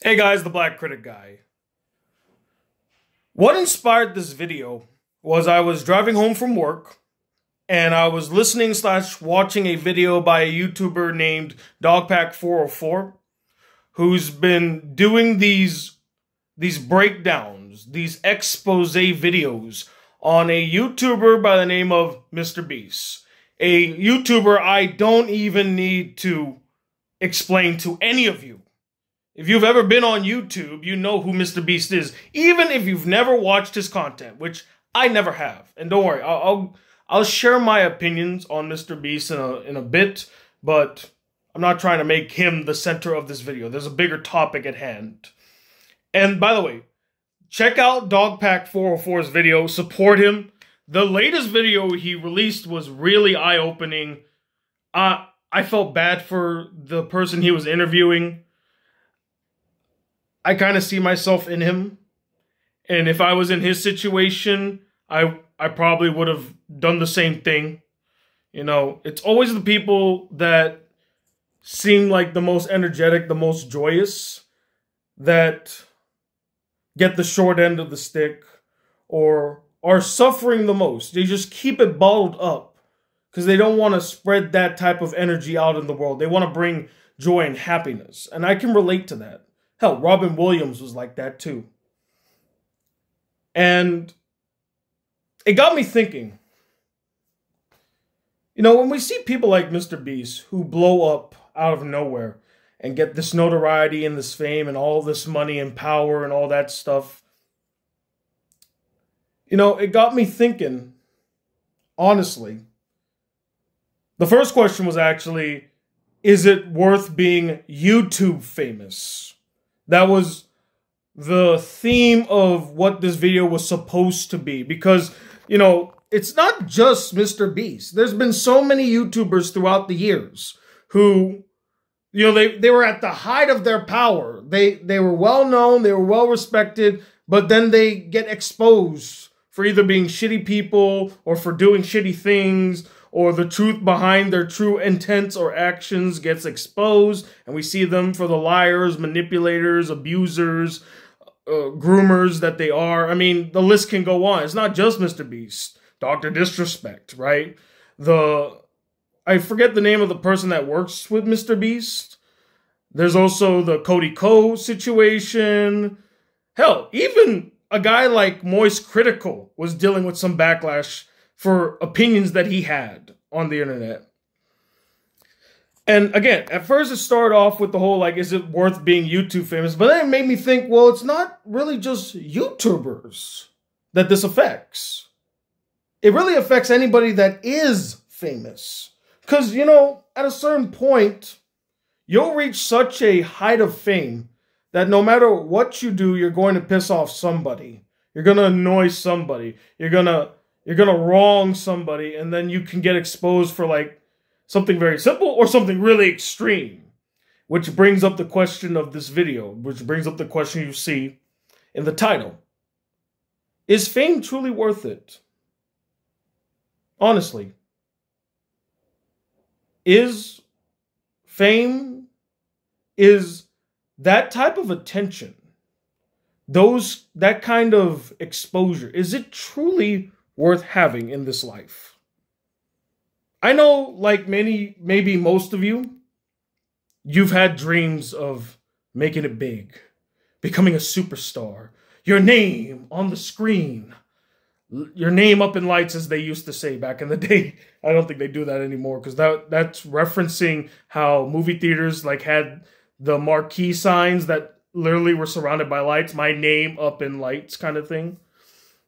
Hey guys, the Black Critic Guy. What inspired this video was I was driving home from work and I was listening slash watching a video by a YouTuber named Dogpack404 who's been doing these these breakdowns, these expose videos on a YouTuber by the name of Mr. Beast. A YouTuber I don't even need to explain to any of you if you've ever been on YouTube, you know who Mr. Beast is, even if you've never watched his content, which I never have. And don't worry, I'll I'll, I'll share my opinions on Mr. Beast in a in a bit, but I'm not trying to make him the center of this video. There's a bigger topic at hand. And by the way, check out Dogpack404's video, support him. The latest video he released was really eye-opening. Uh, I felt bad for the person he was interviewing I kind of see myself in him. And if I was in his situation, I I probably would have done the same thing. You know, it's always the people that seem like the most energetic, the most joyous that get the short end of the stick or are suffering the most. They just keep it bottled up because they don't want to spread that type of energy out in the world. They want to bring joy and happiness. And I can relate to that. Hell, Robin Williams was like that too. And it got me thinking. You know, when we see people like Mr. Beast who blow up out of nowhere and get this notoriety and this fame and all this money and power and all that stuff, you know, it got me thinking, honestly. The first question was actually, is it worth being YouTube famous? That was the theme of what this video was supposed to be because, you know, it's not just Mr. Beast. There's been so many YouTubers throughout the years who you know they they were at the height of their power. They they were well known, they were well respected, but then they get exposed for either being shitty people or for doing shitty things or the truth behind their true intents or actions gets exposed, and we see them for the liars, manipulators, abusers, uh, groomers that they are. I mean, the list can go on. It's not just Mr. Beast, Dr. Disrespect, right? The I forget the name of the person that works with Mr. Beast. There's also the Cody Ko situation. Hell, even a guy like Moist Critical was dealing with some backlash for opinions that he had on the internet. And again, at first it started off with the whole like, is it worth being YouTube famous? But then it made me think, well, it's not really just YouTubers that this affects. It really affects anybody that is famous. Because, you know, at a certain point, you'll reach such a height of fame that no matter what you do, you're going to piss off somebody. You're going to annoy somebody. You're going to you're gonna wrong somebody and then you can get exposed for like something very simple or something really extreme which brings up the question of this video which brings up the question you see in the title. Is fame truly worth it? Honestly. Is fame is that type of attention those that kind of exposure is it truly worth having in this life. I know, like many, maybe most of you, you've had dreams of making it big, becoming a superstar, your name on the screen, your name up in lights, as they used to say back in the day. I don't think they do that anymore because that that's referencing how movie theaters like had the marquee signs that literally were surrounded by lights, my name up in lights kind of thing.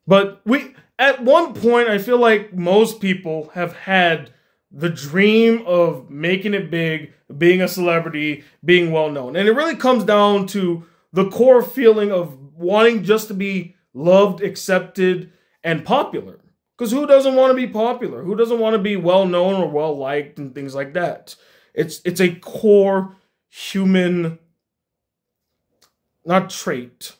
But we at one point, I feel like most people have had the dream of making it big, being a celebrity, being well known. And it really comes down to the core feeling of wanting just to be loved, accepted, and popular. Because who doesn't want to be popular? Who doesn't want to be well known or well liked and things like that? It's it's a core human not trait,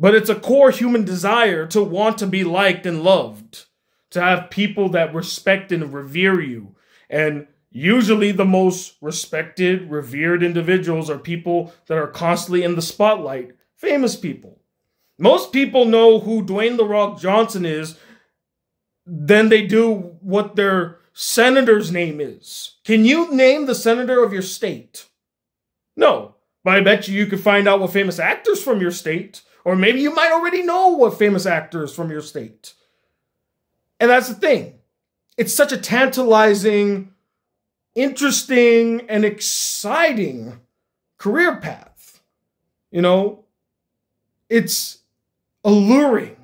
but it's a core human desire to want to be liked and loved, to have people that respect and revere you. And usually the most respected, revered individuals are people that are constantly in the spotlight, famous people. Most people know who Dwayne The Rock Johnson is than they do what their senator's name is. Can you name the senator of your state? No. But I bet you you could find out what famous actors from your state, or maybe you might already know what famous actors from your state. And that's the thing. It's such a tantalizing, interesting, and exciting career path. You know, it's alluring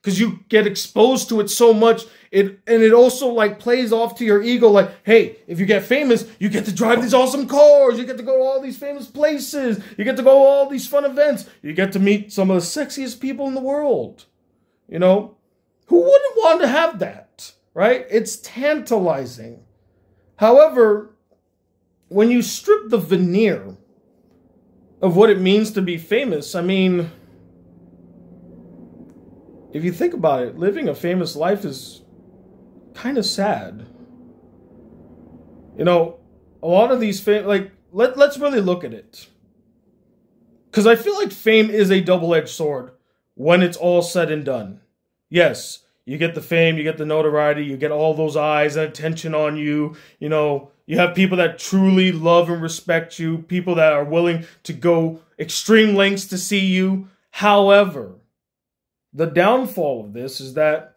because you get exposed to it so much it and it also like plays off to your ego like hey if you get famous you get to drive these awesome cars. You get to go to all these famous places. You get to go to all these fun events. You get to meet some of the sexiest people in the world. You know? Who wouldn't want to have that right? It's tantalizing. However when you strip the veneer of what it means to be famous i mean if you think about it, living a famous life is kind of sad. You know, a lot of these fame, like let let's really look at it. Cuz I feel like fame is a double-edged sword when it's all said and done. Yes, you get the fame, you get the notoriety, you get all those eyes and attention on you, you know, you have people that truly love and respect you, people that are willing to go extreme lengths to see you. However, the downfall of this is that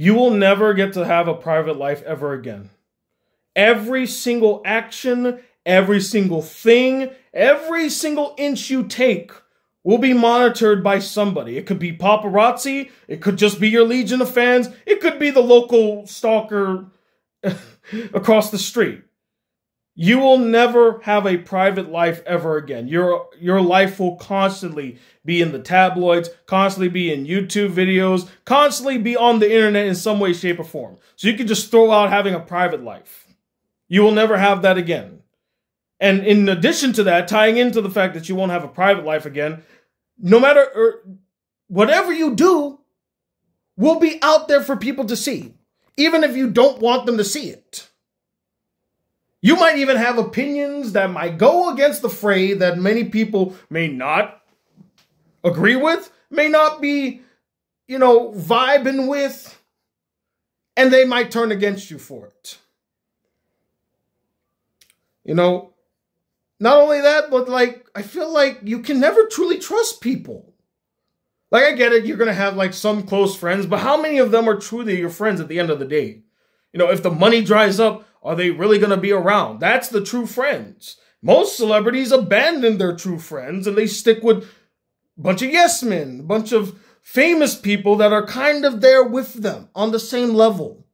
you will never get to have a private life ever again. Every single action, every single thing, every single inch you take will be monitored by somebody. It could be paparazzi, it could just be your legion of fans, it could be the local stalker across the street. You will never have a private life ever again. Your your life will constantly be in the tabloids, constantly be in YouTube videos, constantly be on the internet in some way, shape, or form. So you can just throw out having a private life. You will never have that again. And in addition to that, tying into the fact that you won't have a private life again, no matter er, whatever you do will be out there for people to see, even if you don't want them to see it. You might even have opinions that might go against the fray that many people may not agree with, may not be, you know, vibing with, and they might turn against you for it. You know, not only that, but like, I feel like you can never truly trust people. Like, I get it, you're gonna have like some close friends, but how many of them are truly your friends at the end of the day? You know, if the money dries up, are they really going to be around? That's the true friends. Most celebrities abandon their true friends and they stick with a bunch of yes men, a bunch of famous people that are kind of there with them on the same level.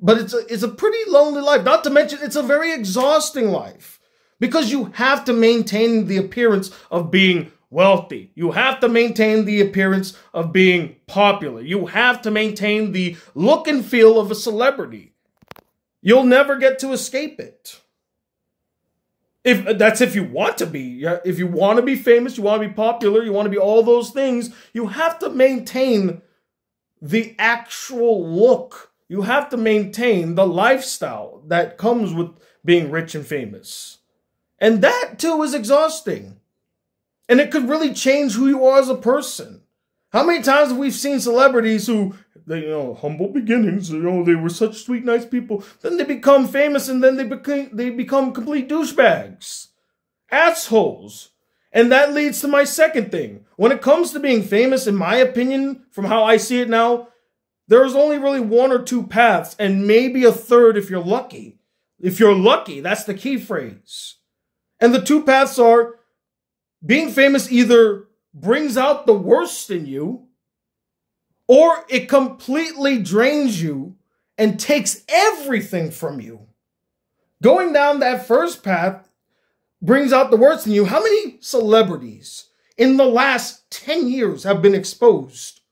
But it's a, it's a pretty lonely life. Not to mention, it's a very exhausting life because you have to maintain the appearance of being wealthy. You have to maintain the appearance of being popular. You have to maintain the look and feel of a celebrity. You'll never get to escape it. If that's if you want to be, if you want to be famous, you want to be popular, you want to be all those things, you have to maintain the actual look. You have to maintain the lifestyle that comes with being rich and famous. And that too is exhausting. And it could really change who you are as a person. How many times have we seen celebrities who they, you know, humble beginnings, you know, they were such sweet, nice people. Then they become famous and then they become, they become complete douchebags. Assholes. And that leads to my second thing. When it comes to being famous, in my opinion, from how I see it now, there's only really one or two paths, and maybe a third if you're lucky. If you're lucky, that's the key phrase. And the two paths are being famous either brings out the worst in you or it completely drains you and takes everything from you. Going down that first path brings out the worst in you. How many celebrities in the last 10 years have been exposed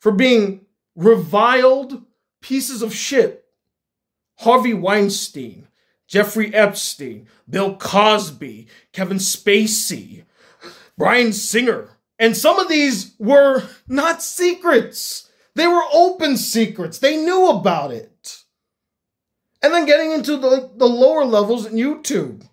for being reviled pieces of shit? Harvey Weinstein, Jeffrey Epstein, Bill Cosby, Kevin Spacey, Bryan Singer, and some of these were not secrets. They were open secrets. They knew about it. And then getting into the, the lower levels in YouTube.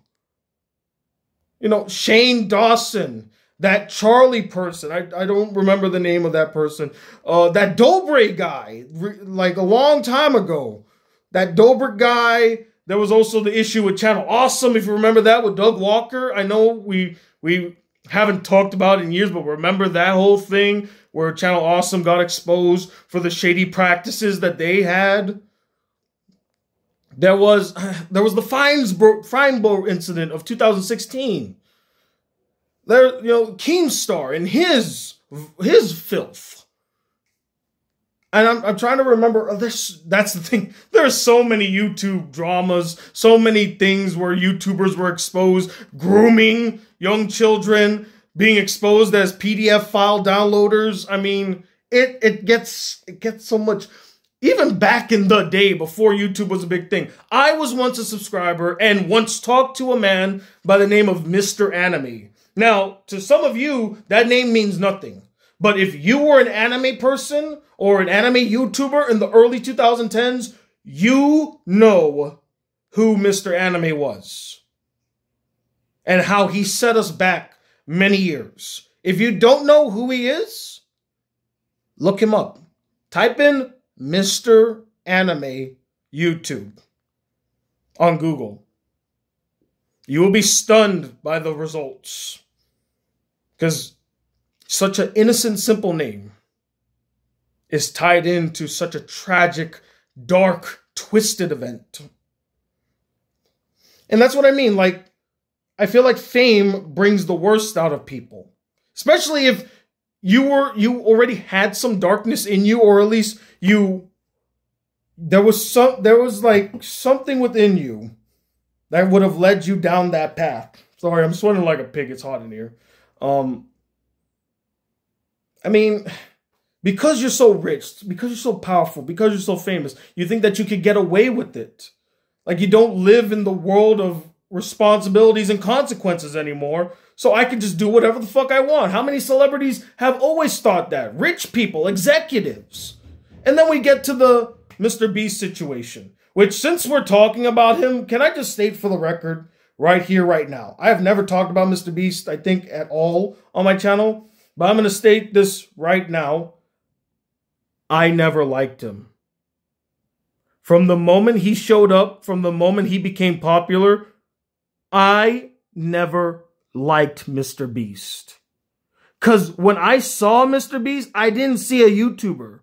You know, Shane Dawson, that Charlie person. I, I don't remember the name of that person. Uh, that Dobrik guy, re- like a long time ago. That Dobrik guy. There was also the issue with Channel Awesome, if you remember that with Doug Walker. I know we we haven't talked about in years, but remember that whole thing where Channel Awesome got exposed for the shady practices that they had. There was there was the Fine Bros incident of 2016 there, you know, Keemstar and his his filth. And I'm, I'm trying to remember. Oh, this that's the thing. There are so many YouTube dramas, so many things where YouTubers were exposed, grooming young children, being exposed as PDF file downloaders. I mean, it it gets it gets so much. Even back in the day before YouTube was a big thing, I was once a subscriber and once talked to a man by the name of Mr. Anime. Now, to some of you, that name means nothing. But if you were an anime person or an anime YouTuber in the early 2010s, you know who Mr. Anime was and how he set us back many years. If you don't know who he is, look him up. Type in Mr. Anime YouTube on Google. You will be stunned by the results. Because such an innocent, simple name is tied into such a tragic, dark, twisted event. And that's what I mean. Like, I feel like fame brings the worst out of people, especially if you were you already had some darkness in you, or at least you there was some there was like something within you that would have led you down that path. Sorry, I'm sweating like a pig. It's hot in here. Um, I mean, because you're so rich, because you're so powerful, because you're so famous, you think that you could get away with it. Like you don't live in the world of responsibilities and consequences anymore. So I can just do whatever the fuck I want. How many celebrities have always thought that? Rich people, executives. And then we get to the Mr. Beast situation, which since we're talking about him, can I just state for the record right here, right now. I have never talked about Mr. Beast, I think, at all on my channel, but I'm going to state this right now. I never liked him. From the moment he showed up, from the moment he became popular, I never liked Mr. Beast. Because when I saw Mr. Beast, I didn't see a YouTuber.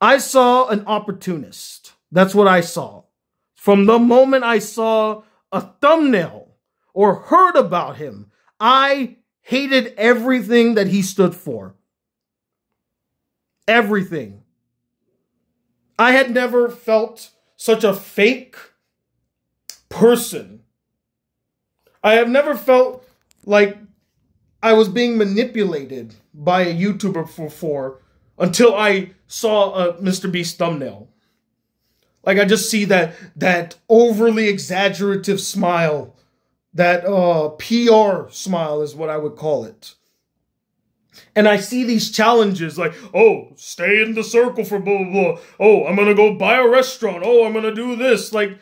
I saw an opportunist. That's what I saw. From the moment I saw a thumbnail or heard about him, I hated everything that he stood for. Everything. I had never felt such a fake person. I have never felt like I was being manipulated by a YouTuber before until I saw a Mr. Beast thumbnail. Like I just see that that overly exaggerative smile, that uh, PR smile is what I would call it. And I see these challenges like, oh, stay in the circle for blah blah blah. Oh, I'm gonna go buy a restaurant. Oh, I'm gonna do this. Like,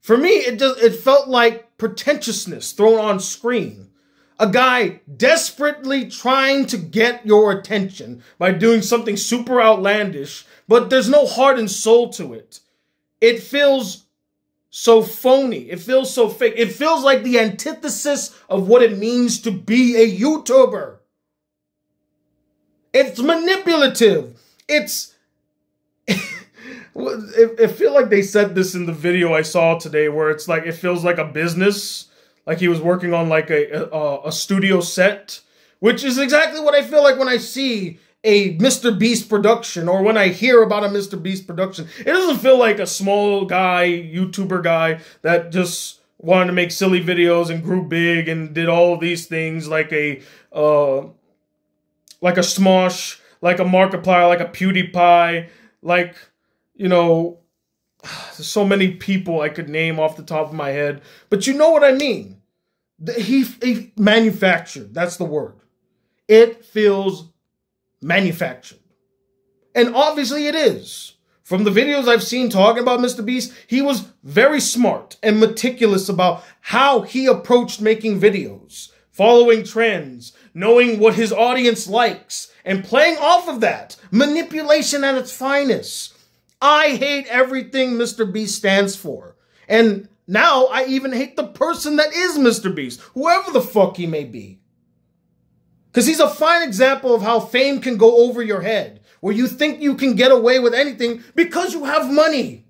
for me, it just it felt like pretentiousness thrown on screen. A guy desperately trying to get your attention by doing something super outlandish, but there's no heart and soul to it. It feels so phony. It feels so fake. It feels like the antithesis of what it means to be a YouTuber. It's manipulative. It's. it, feel like they said this in the video I saw today, where it's like it feels like a business, like he was working on like a a, a studio set, which is exactly what I feel like when I see a Mr. Beast production or when I hear about a Mr. Beast production, it doesn't feel like a small guy, YouTuber guy that just wanted to make silly videos and grew big and did all these things like a uh like a Smosh, like a Markiplier, like a PewDiePie, like you know, there's so many people I could name off the top of my head, but you know what I mean. He, he manufactured. That's the word. It feels manufactured. And obviously it is from the videos I've seen talking about Mr. Beast, he was very smart and meticulous about how he approached making videos, following trends, knowing what his audience likes, and playing off of that. Manipulation at its finest. I hate everything Mr. Beast stands for. And now I even hate the person that is Mr. Beast, whoever the fuck he may be. Because he's a fine example of how fame can go over your head, where you think you can get away with anything because you have money.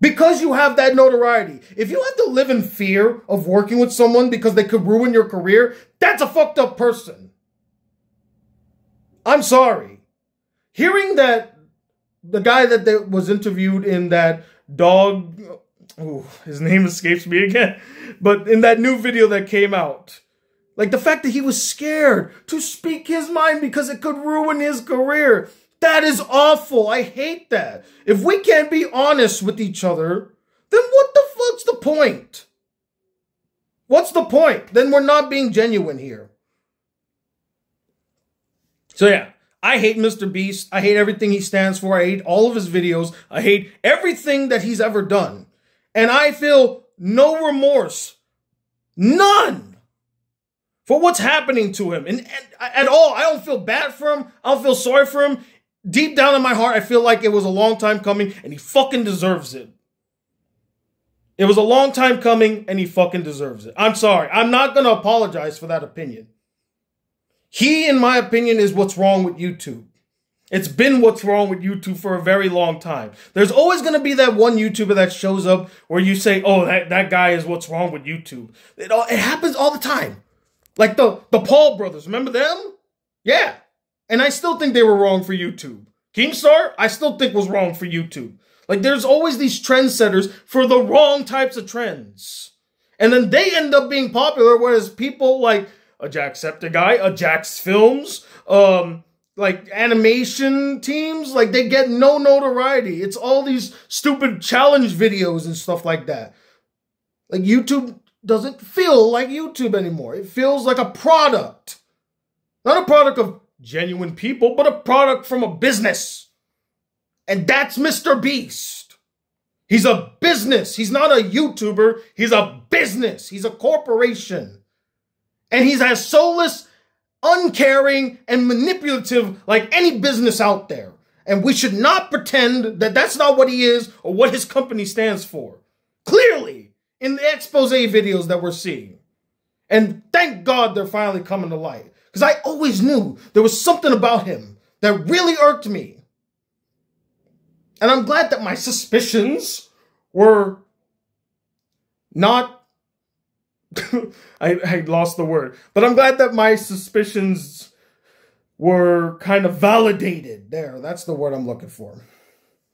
Because you have that notoriety. If you have to live in fear of working with someone because they could ruin your career, that's a fucked up person. I'm sorry. Hearing that the guy that was interviewed in that dog Ooh, his name escapes me again. But in that new video that came out, like the fact that he was scared to speak his mind because it could ruin his career. That is awful. I hate that. If we can't be honest with each other, then what the fuck's the point? What's the point? Then we're not being genuine here. So yeah, I hate Mr. Beast. I hate everything he stands for. I hate all of his videos. I hate everything that he's ever done. And I feel no remorse, none, for what's happening to him. And, and at all, I don't feel bad for him. I don't feel sorry for him. Deep down in my heart, I feel like it was a long time coming and he fucking deserves it. It was a long time coming and he fucking deserves it. I'm sorry. I'm not going to apologize for that opinion. He, in my opinion, is what's wrong with YouTube. It's been what's wrong with YouTube for a very long time. There's always going to be that one YouTuber that shows up where you say, oh, that, that guy is what's wrong with YouTube. It, all, it happens all the time. Like the, the Paul brothers, remember them? Yeah. And I still think they were wrong for YouTube. Keemstar, I still think was wrong for YouTube. Like there's always these trendsetters for the wrong types of trends. And then they end up being popular, whereas people like a Jacksepticeye, a JacksFilms, um, like animation teams, like they get no notoriety. It's all these stupid challenge videos and stuff like that. Like YouTube doesn't feel like YouTube anymore. It feels like a product. Not a product of genuine people, but a product from a business. And that's Mr. Beast. He's a business. He's not a YouTuber. He's a business. He's a corporation. And he's as soulless uncaring, and manipulative like any business out there. And we should not pretend that that's not what he is or what his company stands for. Clearly, in the expose videos that we're seeing. And thank God they're finally coming to light. Because I always knew there was something about him that really irked me. And I'm glad that my suspicions were not I, I lost the word. But I'm glad that my suspicions were kind of validated. There, that's the word I'm looking for.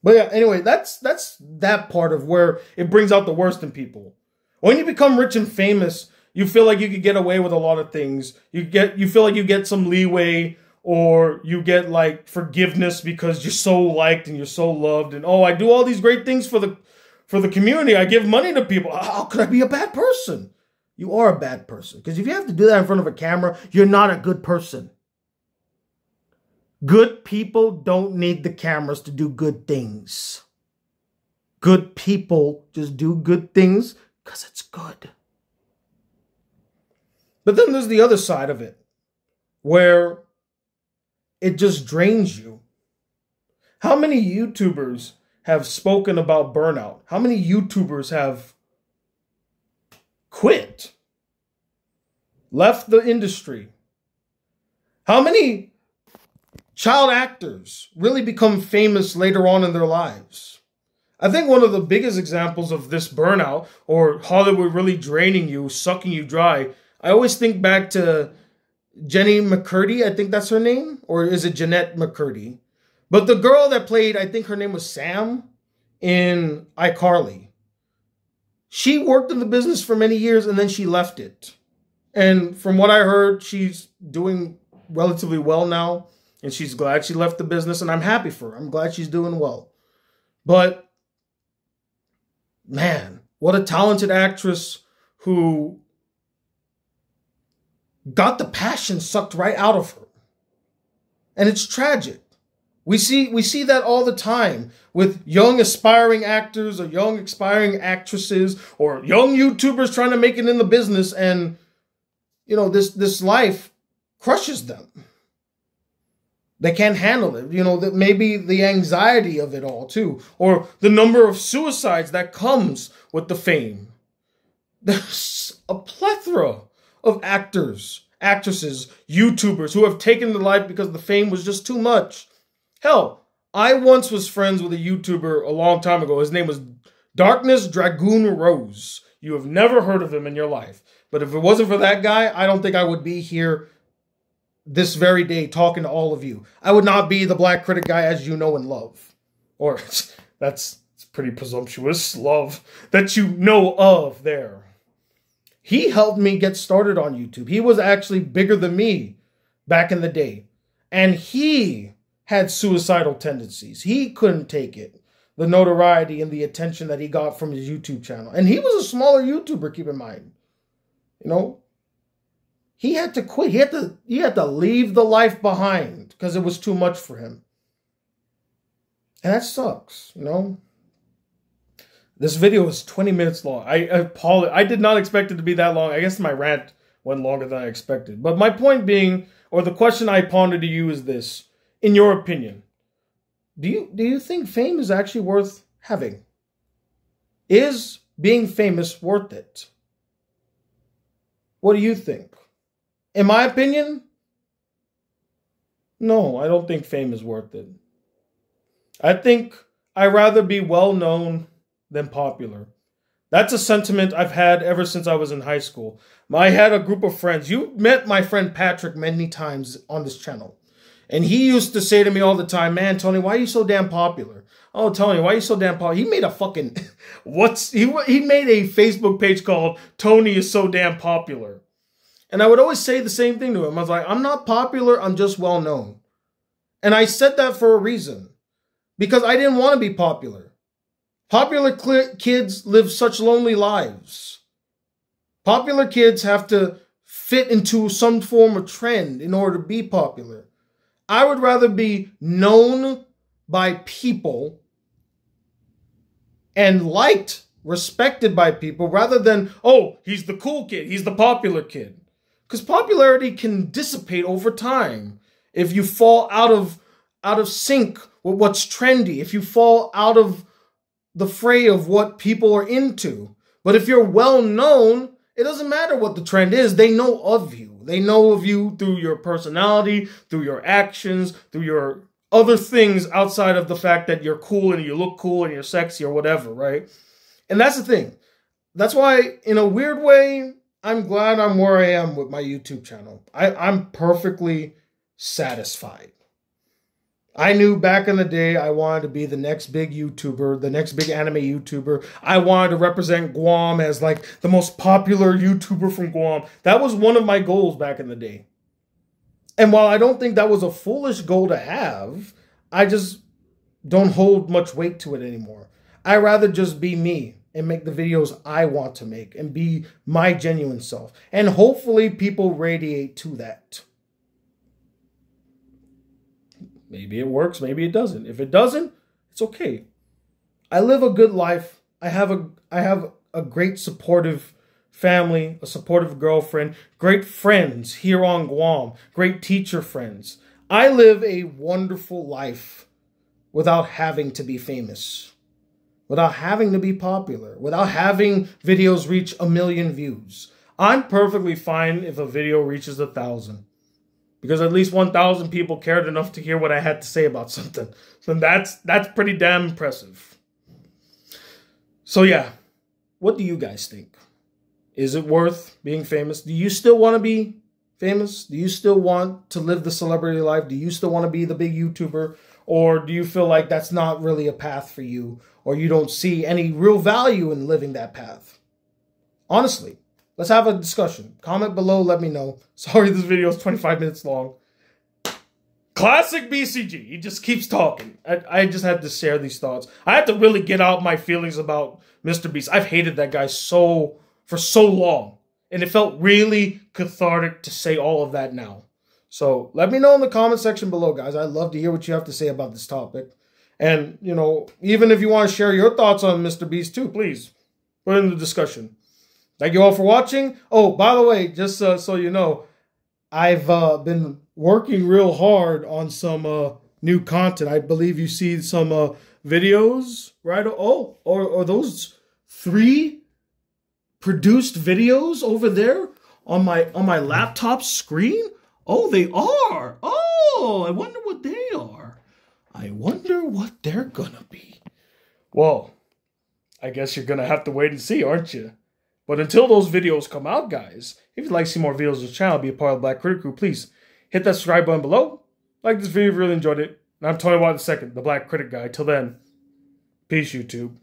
But yeah, anyway, that's that's that part of where it brings out the worst in people. When you become rich and famous, you feel like you could get away with a lot of things. You get you feel like you get some leeway or you get like forgiveness because you're so liked and you're so loved and oh, I do all these great things for the for the community. I give money to people. How could I be a bad person? You are a bad person. Because if you have to do that in front of a camera, you're not a good person. Good people don't need the cameras to do good things. Good people just do good things because it's good. But then there's the other side of it where it just drains you. How many YouTubers have spoken about burnout? How many YouTubers have quit, left the industry. How many child actors really become famous later on in their lives? I think one of the biggest examples of this burnout or Hollywood really draining you, sucking you dry, I always think back to Jenny McCurdy, I think that's her name, or is it Jennette McCurdy? But the girl that played, I think her name was Sam in iCarly she worked in the business for many years and then she left it. And from what I heard, she's doing relatively well now. And she's glad she left the business. And I'm happy for her. I'm glad she's doing well. But man, what a talented actress who got the passion sucked right out of her. And it's tragic. We see we see that all the time with young aspiring actors or young aspiring actresses or young YouTubers trying to make it in the business and you know this this life crushes them. They can't handle it. You know, that maybe the anxiety of it all too or the number of suicides that comes with the fame. There's a plethora of actors, actresses, YouTubers who have taken the life because the fame was just too much Hell, I once was friends with a YouTuber a long time ago. His name was Darkness Dragoon Rose. You have never heard of him in your life. But if it wasn't for that guy, I don't think I would be here this very day talking to all of you. I would not be the black critic guy as you know and love. Or that's pretty presumptuous. Love that you know of there. He helped me get started on YouTube. He was actually bigger than me back in the day. And he had suicidal tendencies. He couldn't take it, the notoriety and the attention that he got from his YouTube channel. And he was a smaller YouTuber, keep in mind. You know, he had to quit. He had to he had to leave the life behind because it was too much for him. And that sucks, you know. This video is 20 minutes long. I apologize. I did not expect it to be that long. I guess my rant went longer than I expected. But my point being, or the question I pondered to you is this in your opinion, do you do you think fame is actually worth having? Is being famous worth it? What do you think? In my opinion, no, I don't think fame is worth it. I think I'd rather be well known than popular. That's a sentiment I've had ever since I was in high school. I had a group of friends. You met my friend Patrick many times on this channel. And he used to say to me all the time, man, Tony, why are you so damn popular? Oh, Tony, why are you so damn popular? He made a fucking, what's, he, he made a Facebook page called Tony is so damn popular. And I would always say the same thing to him. I was like, I'm not popular, I'm just well known. And I said that for a reason. Because I didn't want to be popular. Popular kids live such lonely lives. Popular kids have to fit into some form of trend in order to be popular. I would rather be known by people and liked, respected by people rather than, oh, he's the cool kid, he's the popular kid. Because popularity can dissipate over time if you fall out of out of sync with what's trendy, if you fall out of the fray of what people are into. But if you're well known, it doesn't matter what the trend is, they know of you. They know of you through your personality, through your actions, through your other things outside of the fact that you're cool and you look cool and you're sexy or whatever, right? And that's the thing. That's why, in a weird way, I'm glad I'm where I am with my YouTube channel. I, I'm perfectly satisfied. I knew back in the day I wanted to be the next big YouTuber, the next big anime YouTuber. I wanted to represent Guam as like the most popular YouTuber from Guam. That was one of my goals back in the day. And while I don't think that was a foolish goal to have, I just don't hold much weight to it anymore. I rather just be me and make the videos I want to make and be my genuine self. And hopefully people radiate to that. Maybe it works, maybe it doesn't. If it doesn't, it's okay. I live a good life. I have a I have a great supportive family, a supportive girlfriend, great friends here on Guam, great teacher friends. I live a wonderful life without having to be famous, without having to be popular, without having videos reach a million views. I'm perfectly fine if a video reaches a thousand because at least 1,000 people cared enough to hear what I had to say about something. So that's that's pretty damn impressive. So yeah, what do you guys think? Is it worth being famous? Do you still want to be famous? Do you still want to live the celebrity life? Do you still want to be the big YouTuber? Or do you feel like that's not really a path for you? Or you don't see any real value in living that path? Honestly, Let's have a discussion. Comment below, let me know. Sorry this video is 25 minutes long. Classic BCG. He just keeps talking. I, I just had to share these thoughts. I had to really get out my feelings about Mr. Beast. I've hated that guy so for so long. And it felt really cathartic to say all of that now. So let me know in the comment section below, guys. I'd love to hear what you have to say about this topic. And, you know, even if you want to share your thoughts on Mr. Beast too, please put in the discussion. Thank you all for watching. Oh, by the way, just uh, so you know, I've uh, been working real hard on some uh, new content. I believe you see some uh, videos, right? Oh, or, or those three produced videos over there on my on my laptop screen? Oh, they are. Oh, I wonder what they are. I wonder what they're gonna be. Well, I guess you're gonna have to wait and see, aren't you? But until those videos come out, guys, if you'd like to see more videos of the channel, be a part of the Black Critic Crew, please hit that subscribe button below. Like this video if you really enjoyed it. And I'm Tony Watt II, the Black Critic Guy. Till then, peace, YouTube.